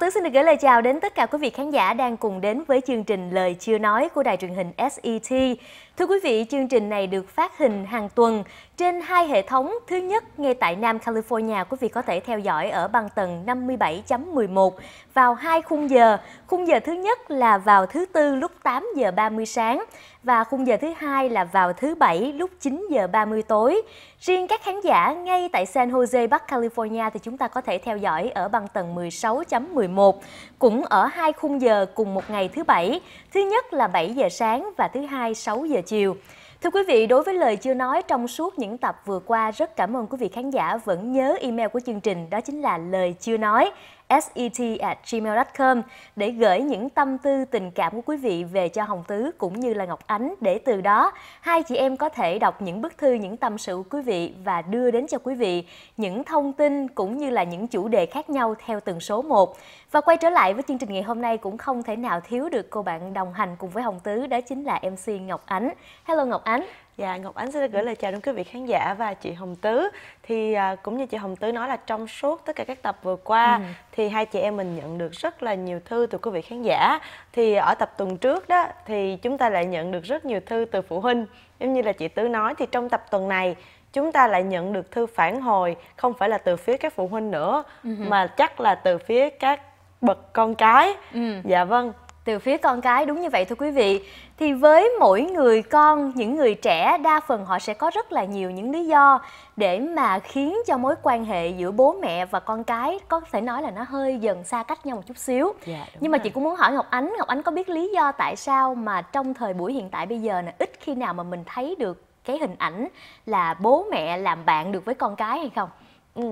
được gửi lời chào đến tất cả quý vị khán giả đang cùng đến với chương trình Lời Chưa Nói của đài truyền hình SET. Thưa quý vị, chương trình này được phát hình hàng tuần trên hai hệ thống. Thứ nhất, ngay tại Nam California, quý vị có thể theo dõi ở băng tầng 57.11 vào hai khung giờ. Khung giờ thứ nhất là vào thứ Tư lúc 8 giờ 30 sáng và khung giờ thứ hai là vào thứ Bảy lúc 9 giờ 30 tối. Riêng các khán giả ngay tại San Jose, Bắc California thì chúng ta có thể theo dõi ở băng tầng 16.11 cũng ở hai khung giờ cùng một ngày thứ Bảy. Thứ nhất là 7 giờ sáng và thứ hai 6 giờ chiều. Thưa quý vị, đối với lời chưa nói trong suốt những tập vừa qua, rất cảm ơn quý vị khán giả vẫn nhớ email của chương trình, đó chính là lời chưa nói set at gmail.com để gửi những tâm tư tình cảm của quý vị về cho Hồng Tứ cũng như là Ngọc Ánh để từ đó hai chị em có thể đọc những bức thư, những tâm sự của quý vị và đưa đến cho quý vị những thông tin cũng như là những chủ đề khác nhau theo từng số một. Và quay trở lại với chương trình ngày hôm nay cũng không thể nào thiếu được cô bạn đồng hành cùng với Hồng Tứ đó chính là MC Ngọc Ánh. Hello Ngọc Ánh. Dạ, Ngọc Ánh xin gửi lời chào đến quý vị khán giả và chị Hồng Tứ. Thì à, cũng như chị Hồng Tứ nói là trong suốt tất cả các tập vừa qua ừ. thì hai chị em mình nhận được rất là nhiều thư từ quý vị khán giả. Thì ở tập tuần trước đó thì chúng ta lại nhận được rất nhiều thư từ phụ huynh. Giống như là chị Tứ nói thì trong tập tuần này chúng ta lại nhận được thư phản hồi không phải là từ phía các phụ huynh nữa ừ. mà chắc là từ phía các bậc con cái. Ừ. Dạ vâng từ phía con cái đúng như vậy thưa quý vị. Thì với mỗi người con những người trẻ đa phần họ sẽ có rất là nhiều những lý do để mà khiến cho mối quan hệ giữa bố mẹ và con cái có thể nói là nó hơi dần xa cách nhau một chút xíu. Dạ, nhưng mà rồi. chị cũng muốn hỏi ngọc ánh ngọc ánh có biết lý do tại sao mà trong thời buổi hiện tại bây giờ này ít khi nào mà mình thấy được cái hình ảnh là bố mẹ làm bạn được với con cái hay không? Ừ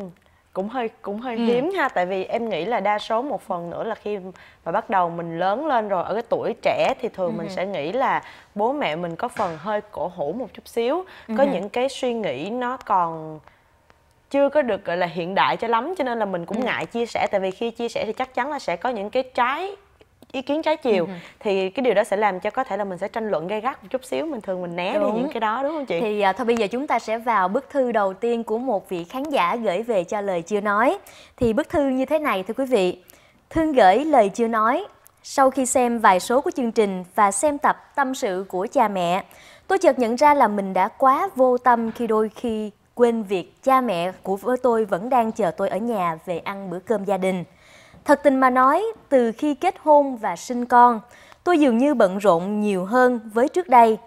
cũng hơi cũng hơi ừ. hiếm ha tại vì em nghĩ là đa số một phần nữa là khi mà bắt đầu mình lớn lên rồi ở cái tuổi trẻ thì thường ừ. mình sẽ nghĩ là bố mẹ mình có phần hơi cổ hủ một chút xíu có ừ. những cái suy nghĩ nó còn chưa có được gọi là hiện đại cho lắm cho nên là mình cũng ừ. ngại chia sẻ tại vì khi chia sẻ thì chắc chắn là sẽ có những cái trái ý kiến trái chiều ừ. thì cái điều đó sẽ làm cho có thể là mình sẽ tranh luận gay gắt một chút xíu mình thường mình né đúng. đi những cái đó đúng không chị thì à, thôi bây giờ chúng ta sẽ vào bức thư đầu tiên của một vị khán giả gửi về cho lời chưa nói thì bức thư như thế này thưa quý vị thương gửi lời chưa nói sau khi xem vài số của chương trình và xem tập tâm sự của cha mẹ tôi chợt nhận ra là mình đã quá vô tâm khi đôi khi quên việc cha mẹ của tôi vẫn đang chờ tôi ở nhà về ăn bữa cơm gia đình Thật tình mà nói, từ khi kết hôn và sinh con, tôi dường như bận rộn nhiều hơn với trước đây.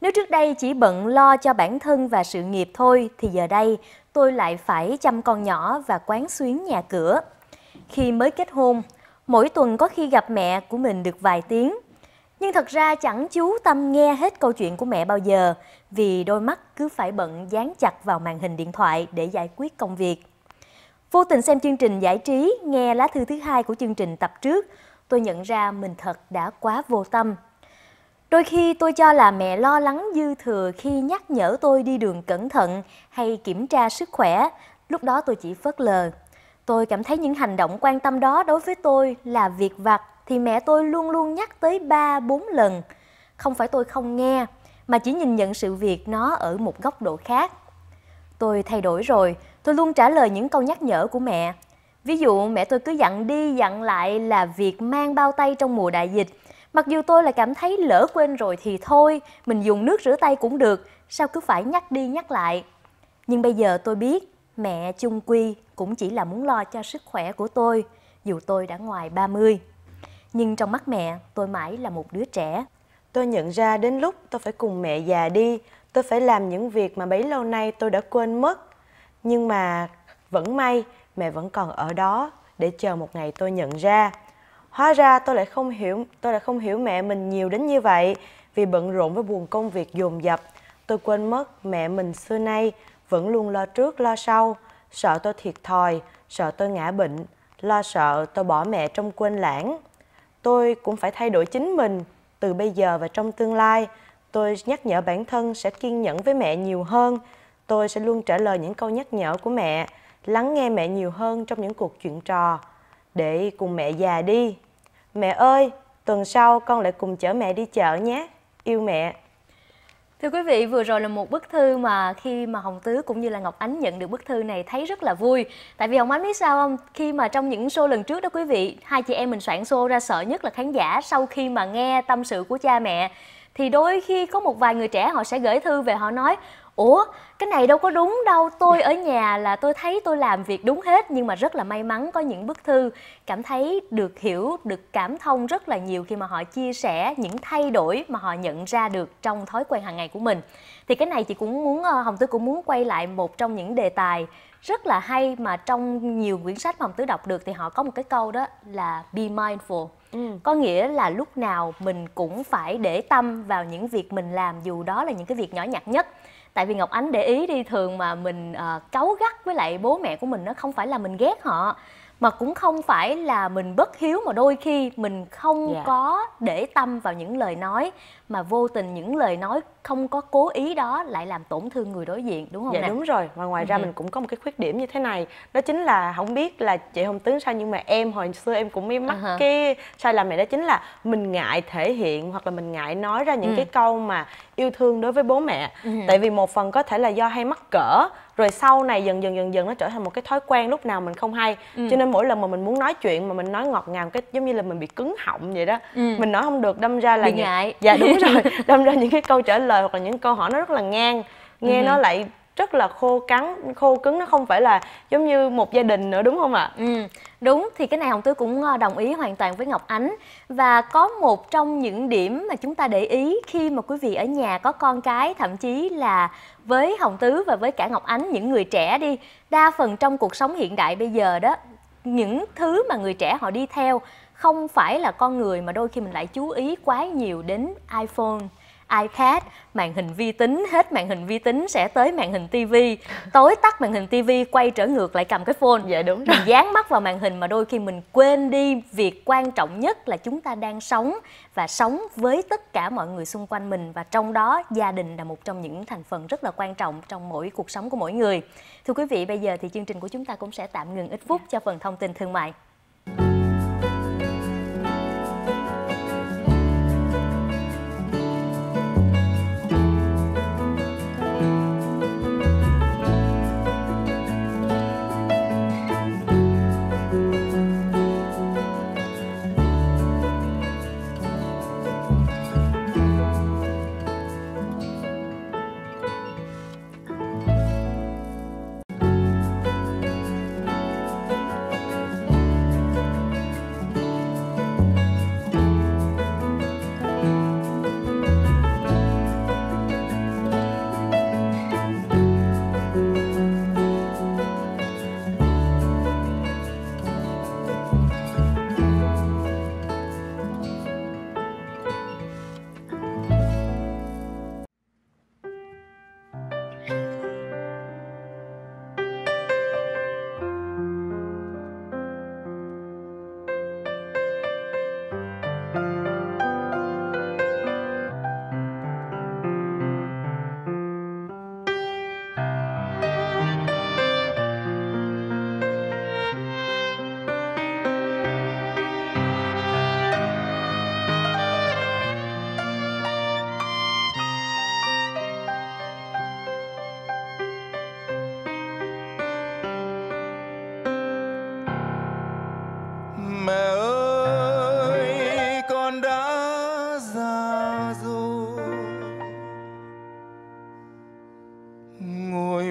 Nếu trước đây chỉ bận lo cho bản thân và sự nghiệp thôi, thì giờ đây tôi lại phải chăm con nhỏ và quán xuyến nhà cửa. Khi mới kết hôn, mỗi tuần có khi gặp mẹ của mình được vài tiếng. Nhưng thật ra chẳng chú tâm nghe hết câu chuyện của mẹ bao giờ, vì đôi mắt cứ phải bận dán chặt vào màn hình điện thoại để giải quyết công việc. Vô tình xem chương trình giải trí, nghe lá thư thứ hai của chương trình tập trước, tôi nhận ra mình thật đã quá vô tâm. Đôi khi tôi cho là mẹ lo lắng dư thừa khi nhắc nhở tôi đi đường cẩn thận hay kiểm tra sức khỏe, lúc đó tôi chỉ phớt lờ. Tôi cảm thấy những hành động quan tâm đó đối với tôi là việc vặt thì mẹ tôi luôn luôn nhắc tới 3 4 lần. Không phải tôi không nghe mà chỉ nhìn nhận sự việc nó ở một góc độ khác. Tôi thay đổi rồi, tôi luôn trả lời những câu nhắc nhở của mẹ. Ví dụ mẹ tôi cứ dặn đi dặn lại là việc mang bao tay trong mùa đại dịch. Mặc dù tôi là cảm thấy lỡ quên rồi thì thôi, mình dùng nước rửa tay cũng được, sao cứ phải nhắc đi nhắc lại. Nhưng bây giờ tôi biết mẹ chung quy cũng chỉ là muốn lo cho sức khỏe của tôi, dù tôi đã ngoài 30. Nhưng trong mắt mẹ, tôi mãi là một đứa trẻ. Tôi nhận ra đến lúc tôi phải cùng mẹ già đi, tôi phải làm những việc mà bấy lâu nay tôi đã quên mất nhưng mà vẫn may mẹ vẫn còn ở đó để chờ một ngày tôi nhận ra. Hóa ra tôi lại không hiểu, tôi lại không hiểu mẹ mình nhiều đến như vậy. Vì bận rộn với buồn công việc dồn dập, tôi quên mất mẹ mình xưa nay vẫn luôn lo trước, lo sau. Sợ tôi thiệt thòi, sợ tôi ngã bệnh, lo sợ tôi bỏ mẹ trong quên lãng. Tôi cũng phải thay đổi chính mình từ bây giờ và trong tương lai. Tôi nhắc nhở bản thân sẽ kiên nhẫn với mẹ nhiều hơn tôi sẽ luôn trả lời những câu nhắc nhở của mẹ lắng nghe mẹ nhiều hơn trong những cuộc chuyện trò. Để cùng mẹ già đi. Mẹ ơi tuần sau con lại cùng chở mẹ đi chợ nhé. Yêu mẹ. Thưa quý vị, vừa rồi là một bức thư mà khi mà Hồng Tứ cũng như là Ngọc Ánh nhận được bức thư này thấy rất là vui. Tại vì Hồng Ánh biết sao không? Khi mà trong những show lần trước đó quý vị, hai chị em mình soạn show ra sợ nhất là khán giả sau khi mà nghe tâm sự của cha mẹ. Thì đôi khi có một vài người trẻ họ sẽ gửi thư về họ nói ủa cái này đâu có đúng đâu. Tôi ở nhà là tôi thấy tôi làm việc đúng hết nhưng mà rất là may mắn có những bức thư cảm thấy được hiểu được cảm thông rất là nhiều khi mà họ chia sẻ những thay đổi mà họ nhận ra được trong thói quen hàng ngày của mình. Thì cái này chị cũng muốn ờ, hồng tứ cũng muốn quay lại một trong những đề tài rất là hay mà trong nhiều quyển sách mà hồng tứ đọc được thì họ có một cái câu đó là be mindful Ừ. có nghĩa là lúc nào mình cũng phải để tâm vào những việc mình làm dù đó là những cái việc nhỏ nhặt nhất tại vì ngọc ánh để ý đi thường mà mình uh, cáu gắt với lại bố mẹ của mình nó không phải là mình ghét họ mà cũng không phải là mình bất hiếu mà đôi khi mình không yeah. Dạ. có để tâm vào những lời nói mà vô tình những lời nói không có cố ý đó lại làm tổn thương người đối diện đúng không dạ nè? đúng rồi và ngoài ra ừ. mình cũng có một cái khuyết điểm như thế này đó chính là không biết là chị không tướng sao nhưng mà em hồi xưa em cũng mới mắc uh-huh. cái sai lầm này đó chính là mình ngại thể hiện hoặc là mình ngại nói ra những ừ. cái câu mà yêu thương đối với bố mẹ ừ. tại vì một phần có thể là do hay mắc cỡ rồi sau này dần dần dần dần nó trở thành một cái thói quen lúc nào mình không hay ừ. cho nên mỗi lần mà mình muốn nói chuyện mà mình nói ngọt ngào cái giống như là mình bị cứng họng vậy đó ừ. mình nói không được đâm ra là bị ngại dạ đúng rồi đâm ra những cái câu trả lời hoặc là những câu hỏi nó rất là ngang nghe ừ. nó lại rất là khô cắn, khô cứng, nó không phải là giống như một gia đình nữa, đúng không ạ? Ừ đúng. Thì cái này hồng tứ cũng ờ, đồng ý hoàn toàn với ngọc ánh. Và có một trong những điểm mà chúng ta để ý khi mà quý vị ở nhà có con cái, thậm chí là với hồng tứ và với cả ngọc ánh, những người trẻ đi, đa phần trong cuộc sống hiện đại bây giờ đó, những thứ mà người trẻ họ đi theo không phải là con người mà đôi khi mình lại chú ý quá nhiều đến iphone iPad, màn hình vi tính, hết màn hình vi tính sẽ tới màn hình TV. Tối tắt màn hình TV, quay trở ngược lại cầm cái phone. Dạ đúng rồi. Mình dán mắt vào màn hình mà đôi khi mình quên đi việc quan trọng nhất là chúng ta đang sống và sống với tất cả mọi người xung quanh mình và trong đó gia đình là một trong những thành phần rất là quan trọng trong mỗi cuộc sống của mỗi người. Thưa quý vị, bây giờ thì chương trình của chúng ta cũng sẽ tạm ngừng ít phút cho phần thông tin thương mại.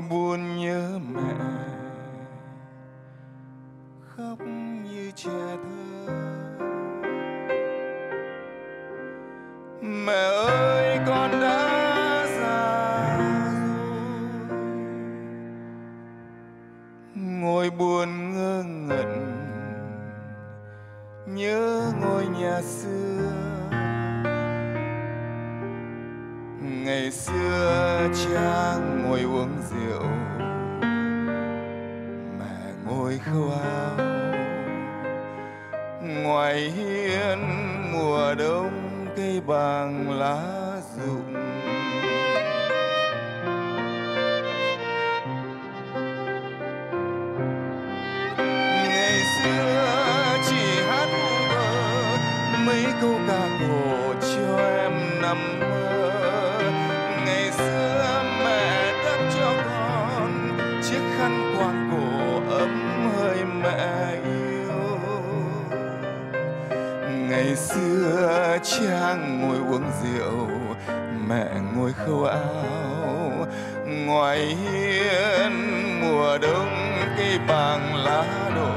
buni hiên mùa đông cây vàng lá rụng. Trang ngồi uống rượu, mẹ ngồi khâu áo. Ngoài hiên, mùa đông, cây bàng lá đổ.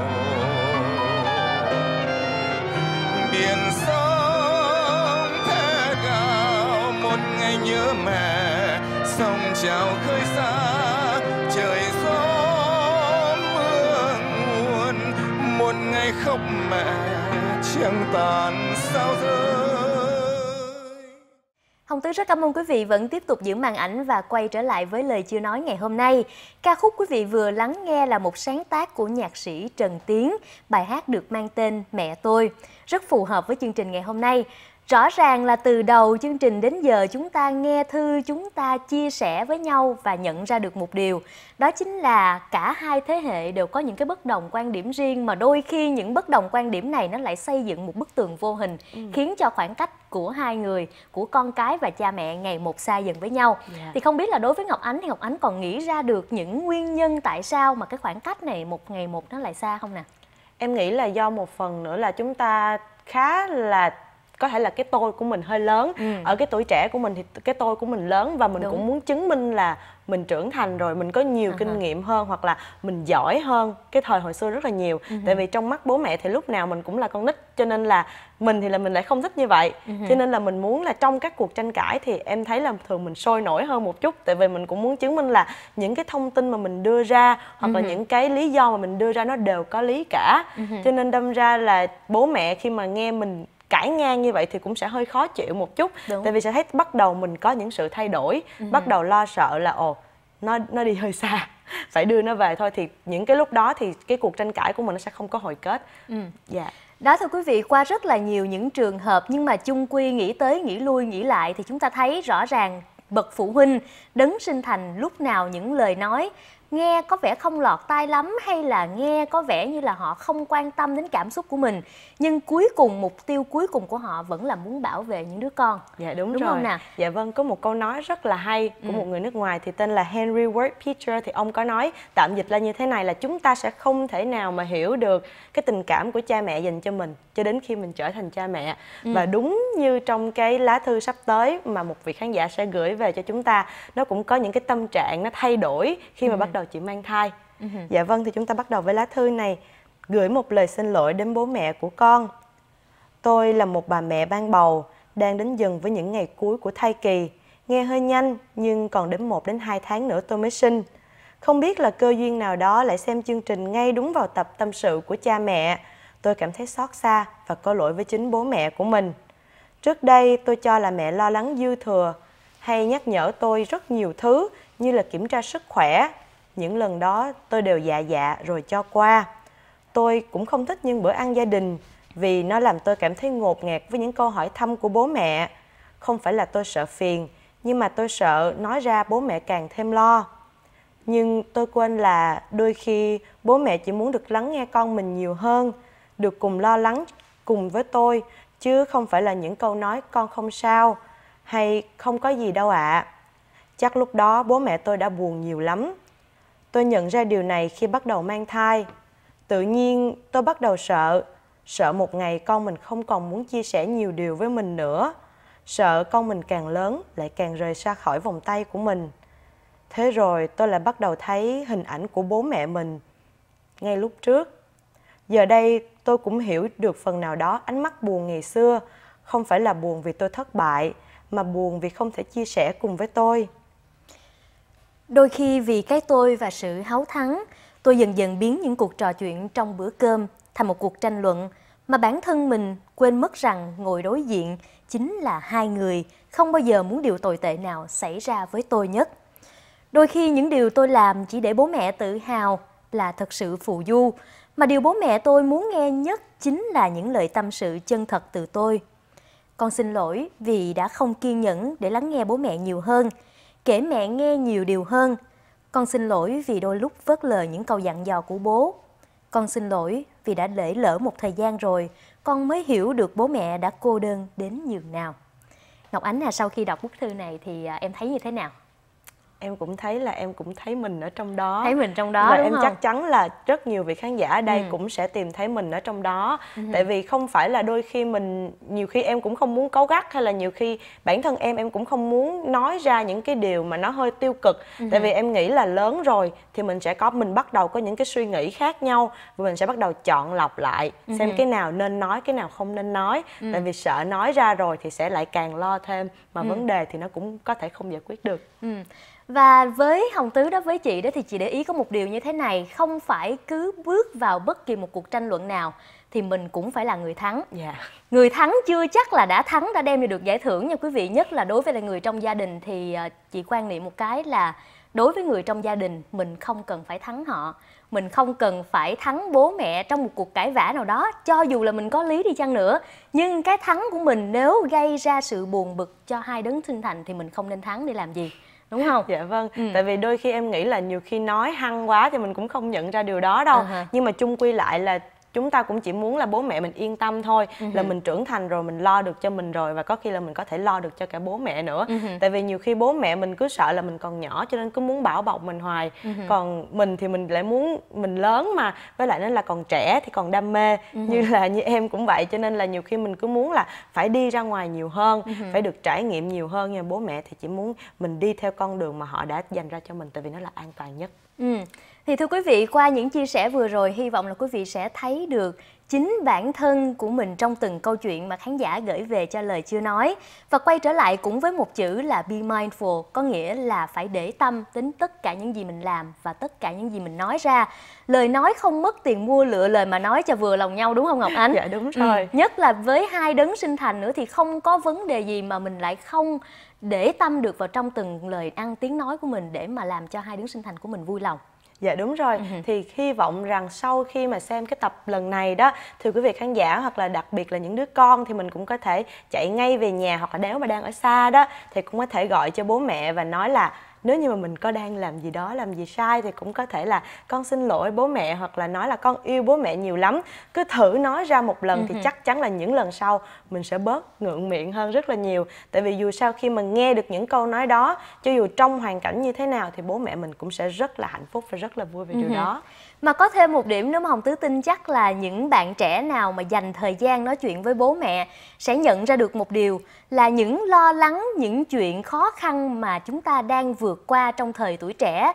Biển sông thế gào, một ngày nhớ mẹ, sông trào khơi xa. Trời gió mưa nguồn, một ngày khóc mẹ, trăng tàn sao rơi Phong Tứ rất cảm ơn quý vị vẫn tiếp tục giữ màn ảnh và quay trở lại với lời chưa nói ngày hôm nay. Ca khúc quý vị vừa lắng nghe là một sáng tác của nhạc sĩ Trần Tiến, bài hát được mang tên Mẹ tôi, rất phù hợp với chương trình ngày hôm nay. Rõ ràng là từ đầu chương trình đến giờ chúng ta nghe thư, chúng ta chia sẻ với nhau và nhận ra được một điều. Đó chính là cả hai thế hệ đều có những cái bất đồng quan điểm riêng mà đôi khi những bất đồng quan điểm này nó lại xây dựng một bức tường vô hình ừ. khiến cho khoảng cách của hai người, của con cái và cha mẹ ngày một xa dần với nhau. Yeah. Dạ. Thì không biết là đối với Ngọc Ánh thì Ngọc Ánh còn nghĩ ra được những nguyên nhân tại sao mà cái khoảng cách này một ngày một nó lại xa không nè? Em nghĩ là do một phần nữa là chúng ta khá là có thể là cái tôi của mình hơi lớn ừ. ở cái tuổi trẻ của mình thì cái tôi của mình lớn và mình Đúng. cũng muốn chứng minh là mình trưởng thành rồi mình có nhiều uh-huh. kinh nghiệm hơn hoặc là mình giỏi hơn cái thời hồi xưa rất là nhiều uh-huh. tại vì trong mắt bố mẹ thì lúc nào mình cũng là con nít cho nên là mình thì là mình lại không thích như vậy uh-huh. cho nên là mình muốn là trong các cuộc tranh cãi thì em thấy là thường mình sôi nổi hơn một chút tại vì mình cũng muốn chứng minh là những cái thông tin mà mình đưa ra hoặc uh-huh. là những cái lý do mà mình đưa ra nó đều có lý cả uh-huh. cho nên đâm ra là bố mẹ khi mà nghe mình cãi ngang như vậy thì cũng sẽ hơi khó chịu một chút Đúng. tại vì sẽ thấy bắt đầu mình có những sự thay đổi ừ. bắt đầu lo sợ là ồ nó nó đi hơi xa phải đưa nó về thôi thì những cái lúc đó thì cái cuộc tranh cãi của mình nó sẽ không có hồi kết ừ. dạ đó thưa quý vị qua rất là nhiều những trường hợp nhưng mà chung quy nghĩ tới nghĩ lui nghĩ lại thì chúng ta thấy rõ ràng bậc phụ huynh đấng sinh thành lúc nào những lời nói nghe có vẻ không lọt tai lắm hay là nghe có vẻ như là họ không quan tâm đến cảm xúc của mình nhưng cuối cùng mục tiêu cuối cùng của họ vẫn là muốn bảo vệ những đứa con dạ đúng, đúng rồi không nào? dạ vâng có một câu nói rất là hay của ừ. một người nước ngoài thì tên là Henry Ward Beecher thì ông có nói tạm dịch là như thế này là chúng ta sẽ không thể nào mà hiểu được cái tình cảm của cha mẹ dành cho mình cho đến khi mình trở thành cha mẹ ừ. và đúng như trong cái lá thư sắp tới mà một vị khán giả sẽ gửi về cho chúng ta nó cũng có những cái tâm trạng nó thay đổi khi mà ừ. bắt đầu chị mang thai ừ. dạ vâng thì chúng ta bắt đầu với lá thư này gửi một lời xin lỗi đến bố mẹ của con tôi là một bà mẹ ban bầu đang đến dần với những ngày cuối của thai kỳ nghe hơi nhanh nhưng còn đến 1 đến 2 tháng nữa tôi mới sinh không biết là cơ duyên nào đó lại xem chương trình ngay đúng vào tập tâm sự của cha mẹ tôi cảm thấy xót xa và có lỗi với chính bố mẹ của mình. Trước đây tôi cho là mẹ lo lắng dư thừa hay nhắc nhở tôi rất nhiều thứ như là kiểm tra sức khỏe. Những lần đó tôi đều dạ dạ rồi cho qua. Tôi cũng không thích những bữa ăn gia đình vì nó làm tôi cảm thấy ngột ngạt với những câu hỏi thăm của bố mẹ. Không phải là tôi sợ phiền, nhưng mà tôi sợ nói ra bố mẹ càng thêm lo. Nhưng tôi quên là đôi khi bố mẹ chỉ muốn được lắng nghe con mình nhiều hơn – được cùng lo lắng cùng với tôi chứ không phải là những câu nói con không sao hay không có gì đâu ạ. À. Chắc lúc đó bố mẹ tôi đã buồn nhiều lắm. Tôi nhận ra điều này khi bắt đầu mang thai. Tự nhiên tôi bắt đầu sợ, sợ một ngày con mình không còn muốn chia sẻ nhiều điều với mình nữa. Sợ con mình càng lớn lại càng rời xa khỏi vòng tay của mình. Thế rồi tôi lại bắt đầu thấy hình ảnh của bố mẹ mình ngay lúc trước Giờ đây tôi cũng hiểu được phần nào đó ánh mắt buồn ngày xưa, không phải là buồn vì tôi thất bại, mà buồn vì không thể chia sẻ cùng với tôi. Đôi khi vì cái tôi và sự háo thắng, tôi dần dần biến những cuộc trò chuyện trong bữa cơm thành một cuộc tranh luận mà bản thân mình quên mất rằng ngồi đối diện chính là hai người không bao giờ muốn điều tồi tệ nào xảy ra với tôi nhất. Đôi khi những điều tôi làm chỉ để bố mẹ tự hào là thật sự phù du, mà điều bố mẹ tôi muốn nghe nhất chính là những lời tâm sự chân thật từ tôi. Con xin lỗi vì đã không kiên nhẫn để lắng nghe bố mẹ nhiều hơn, kể mẹ nghe nhiều điều hơn. Con xin lỗi vì đôi lúc vớt lời những câu dặn dò của bố. Con xin lỗi vì đã để lỡ một thời gian rồi, con mới hiểu được bố mẹ đã cô đơn đến nhường nào. Ngọc Ánh à, sau khi đọc bức thư này thì à, em thấy như thế nào? Em cũng thấy là em cũng thấy mình ở trong đó. Thấy mình trong đó và đúng em không? chắc chắn là rất nhiều vị khán giả ở đây Ừ. cũng sẽ tìm thấy mình ở trong đó. Tại vì không phải là đôi khi mình nhiều khi em cũng không muốn cáu gắt hay là nhiều khi bản thân em em cũng không muốn nói ra những cái điều mà nó hơi tiêu cực. Tại vì em nghĩ là lớn rồi thì mình sẽ có mình bắt đầu có những cái suy nghĩ khác nhau và mình sẽ bắt đầu chọn lọc lại xem cái nào nên nói cái nào không nên nói. Tại vì sợ nói ra rồi thì sẽ lại càng lo thêm mà vấn đề thì nó cũng có thể không giải quyết được. Ừ. Và với Hồng Tứ đó với chị đó thì chị để ý có một điều như thế này Không phải cứ bước vào bất kỳ một cuộc tranh luận nào Thì mình cũng phải là người thắng. Dạ. Người thắng chưa chắc là đã thắng đã đem được giải thưởng nha quý vị Nhất là đối với là người trong gia đình thì à, chị quan niệm một cái là Đối với người trong gia đình mình không cần phải thắng họ. Mình không cần phải thắng bố mẹ trong một cuộc cãi vã nào đó Cho dù là mình có lý đi chăng nữa. Nhưng cái thắng của mình nếu gây ra sự buồn bực cho hai đấng sinh thành Thì mình không nên thắng để làm gì Đúng không? Dạ vâng, Ừ. tại vì đôi khi em nghĩ là nhiều khi nói hăng quá thì mình cũng không nhận ra điều đó đâu. Ha. Nhưng mà chung quy lại là chúng ta cũng chỉ muốn là bố mẹ mình yên tâm thôi, Ừ là mình trưởng thành rồi mình lo được cho mình rồi và có khi là mình có thể lo được cho cả bố mẹ nữa. Ừ Tại vì nhiều khi bố mẹ mình cứ sợ là mình còn nhỏ cho nên cứ muốn bảo bọc mình hoài. Ừ Còn mình thì mình lại muốn mình lớn mà với lại nó là còn trẻ thì còn đam mê Ừ như là như em cũng vậy cho nên là nhiều khi mình cứ muốn là phải đi ra ngoài nhiều hơn, Ừ phải được trải nghiệm nhiều hơn nhưng bố mẹ thì chỉ muốn mình đi theo con đường mà họ đã dành ra cho mình tại vì nó là an toàn nhất. Ừ. Thì thưa quý vị, qua những chia sẻ vừa rồi, hy vọng là quý vị sẽ thấy được chính bản thân của mình trong từng câu chuyện mà khán giả gửi về cho lời chưa nói. Và quay trở lại cũng với một chữ là be mindful, có nghĩa là phải để tâm đến tất cả những gì mình làm và tất cả những gì mình nói ra. Lời nói không mất tiền mua lựa lời mà nói cho vừa lòng nhau đúng không Ngọc Ánh? Dạ đúng rồi. Ừ, nhất là với hai đấng sinh thành nữa thì không có vấn đề gì mà mình lại không để tâm được vào trong từng lời ăn tiếng nói của mình để mà làm cho hai đấng sinh thành của mình vui lòng. Dạ đúng rồi. Ừ Thì hy vọng rằng sau khi mà xem cái tập lần này đó thì quý vị khán giả hoặc là đặc biệt là những đứa con thì mình cũng có thể chạy ngay về nhà hoặc là nếu mà đang ở xa đó thì cũng có thể gọi cho bố mẹ và nói là nếu như mà mình có đang làm gì đó làm gì sai thì cũng có thể là con xin lỗi bố mẹ hoặc là nói là con yêu bố mẹ nhiều lắm. Cứ thử nói ra một lần thì chắc chắn là những lần sau mình sẽ bớt ngượng miệng hơn rất là nhiều. Tại vì dù sao khi mà nghe được những câu nói đó cho dù trong hoàn cảnh như thế nào thì bố mẹ mình cũng sẽ rất là hạnh phúc và rất là vui về điều đó mà có thêm một điểm nữa mà Hồng Tứ tin chắc là những bạn trẻ nào mà dành thời gian nói chuyện với bố mẹ sẽ nhận ra được một điều là những lo lắng, những chuyện khó khăn mà chúng ta đang vượt qua trong thời tuổi trẻ.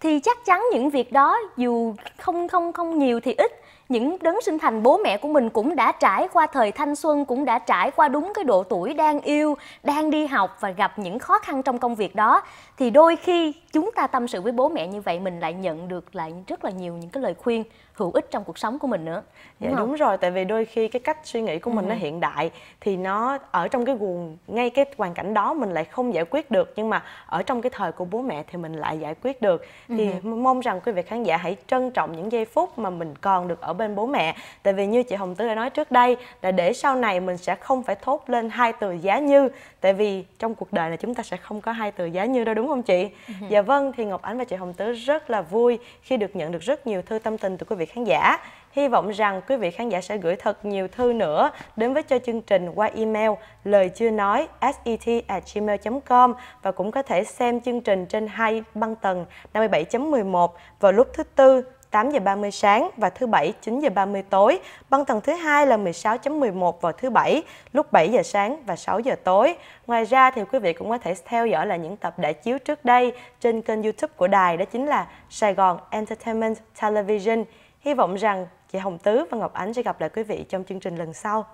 Thì chắc chắn những việc đó dù không không không nhiều thì ít những đấng sinh thành bố mẹ của mình cũng đã trải qua thời thanh xuân cũng đã trải qua đúng cái độ tuổi đang yêu đang đi học và gặp những khó khăn trong công việc đó thì đôi khi chúng ta tâm sự với bố mẹ như vậy mình lại nhận được lại rất là nhiều những cái lời khuyên hữu ích trong cuộc sống của mình nữa Dạ không? đúng rồi, tại vì đôi khi cái cách suy nghĩ của mình nó hiện đại thì nó ở trong cái guồng ngay cái hoàn cảnh đó mình lại không giải quyết được nhưng mà ở trong cái thời của bố mẹ thì mình lại giải quyết được. Thì mong rằng quý vị khán giả hãy trân trọng những giây phút mà mình còn được ở bên bố mẹ. Tại vì như chị Hồng Tứ đã nói trước đây là để sau này mình sẽ không phải thốt lên hai từ giá như tại vì trong cuộc đời này chúng ta sẽ không có hai từ giá như đâu đúng không chị? Dạ vâng, thì Ngọc Ánh và chị Hồng Tứ rất là vui khi được nhận được rất nhiều thư tâm tình từ quý vị khán giả. Hy vọng rằng quý vị khán giả sẽ gửi thật nhiều thư nữa đến với cho chương trình qua email lời chưa nói set at gmail.com và cũng có thể xem chương trình trên hai băng tầng 57.11 vào lúc thứ tư 8 giờ 30 sáng và thứ bảy 9 giờ 30 tối. Băng tầng thứ hai là 16.11 vào thứ bảy, lúc 7 giờ sáng và 6 giờ tối. Ngoài ra thì quý vị cũng có thể theo dõi là những tập đã chiếu trước đây trên kênh YouTube của đài, đó chính là Sài Gòn Entertainment Television. Hy vọng rằng chị Hồng Tứ và Ngọc Ánh sẽ gặp lại quý vị trong chương trình lần sau.